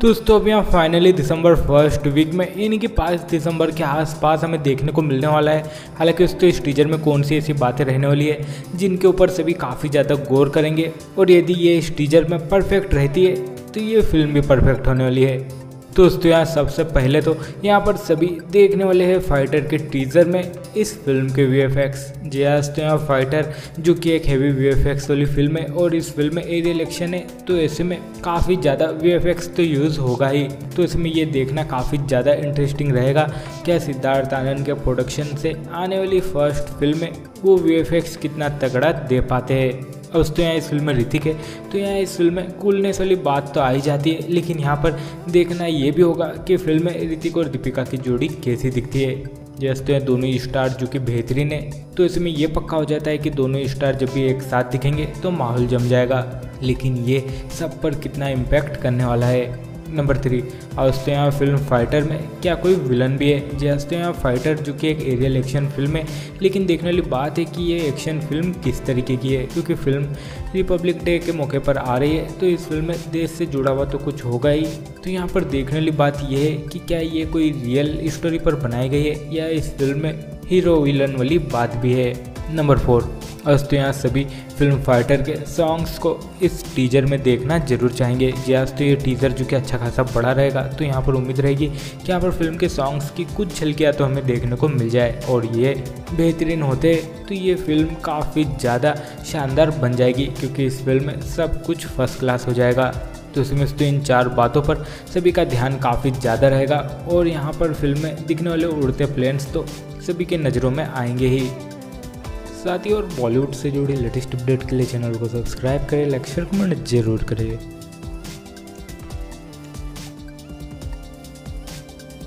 दोस्तों अब यहाँ फाइनली दिसंबर फ़र्स्ट वीक में यानी कि पाँच दिसंबर के आसपास हमें देखने को मिलने वाला है। हालाँकि दोस्तों इस टीजर में कौन सी ऐसी बातें रहने वाली है, जिनके ऊपर सभी काफ़ी ज़्यादा गौर करेंगे। और यदि ये इस टीजर में परफेक्ट रहती है तो ये फ़िल्म भी परफेक्ट होने वाली है। दोस्तों यहाँ सबसे पहले तो यहाँ पर सभी देखने वाले हैं फाइटर के टीजर में इस फ़िल्म के वी एफ़ एक्स तो यहाँ फाइटर जो कि एक हैवी वी एफ़ एक्स वाली फ़िल्म है और इस फ़िल्म में एरियल एक्शन है तो ऐसे में काफ़ी ज़्यादा वी एफ़ एक्स तो यूज़ होगा ही। तो इसमें ये देखना काफ़ी ज़्यादा इंटरेस्टिंग रहेगा। क्या सिद्धार्थ आनंद के प्रोडक्शन से आने वाली फ़र्स्ट फ़िल्म में वो वी एफ़ एक्स कितना तगड़ा दे पाते हैं? और तो यहाँ इस फ़िल्म में ऋतिक है। तो यहाँ इस फ़िल्म में कूलनेस वाली बात तो आ ही जाती है, लेकिन यहाँ पर देखना ये भी होगा कि फ़िल्म में ऋतिक और दीपिका की जोड़ी कैसी दिखती है। जैसे तो दोनों स्टार जो कि बेहतरीन है। तो इसमें यह पक्का हो जाता है कि दोनों स्टार जब भी एक साथ दिखेंगे तो माहौल जम जाएगा। लेकिन ये सब पर कितना इम्पैक्ट करने वाला है? Number three. तो यहाँ फ़िल्म फाइटर में क्या कोई विलन भी है? तो यहाँ फाइटर जो कि एक एरियल एक्शन फ़िल्म है, लेकिन देखने वाली बात है कि ये एक्शन फ़िल्म किस तरीके की है, क्योंकि फ़िल्म रिपब्लिक डे के मौके पर आ रही है तो इस फ़िल्म में देश से जुड़ा हुआ तो कुछ होगा ही। तो यहाँ पर देखने वाली बात यह है कि क्या ये कोई रियल स्टोरी पर बनाई गई है, या इस फ़िल्म में हीरो विलन वाली बात भी है? Number four. अस तो यहाँ सभी फ़िल्म फाइटर के सॉन्ग्स को इस टीजर में देखना ज़रूर चाहेंगे। जी तो ये टीजर जो कि अच्छा खासा बड़ा रहेगा तो यहाँ पर उम्मीद रहेगी कि यहाँ पर फ़िल्म के सॉन्ग्स की कुछ झलकियाँ तो हमें देखने को मिल जाए और ये बेहतरीन होते तो ये फ़िल्म काफ़ी ज़्यादा शानदार बन जाएगी, क्योंकि इस फ़िल्म में सब कुछ फ़र्स्ट क्लास हो जाएगा। तो इसमें तो इन चार बातों पर सभी का ध्यान काफ़ी ज़्यादा रहेगा और यहाँ पर फ़िल्म में दिखने वाले उड़ते प्लेन्स तो सभी के नज़रों में आएँगे ही। साथ ही और बॉलीवुड से जुड़ी लेटेस्ट अपडेट के लिए चैनल को सब्सक्राइब करें लाइक शेयर कमेंट ज़रूर करें।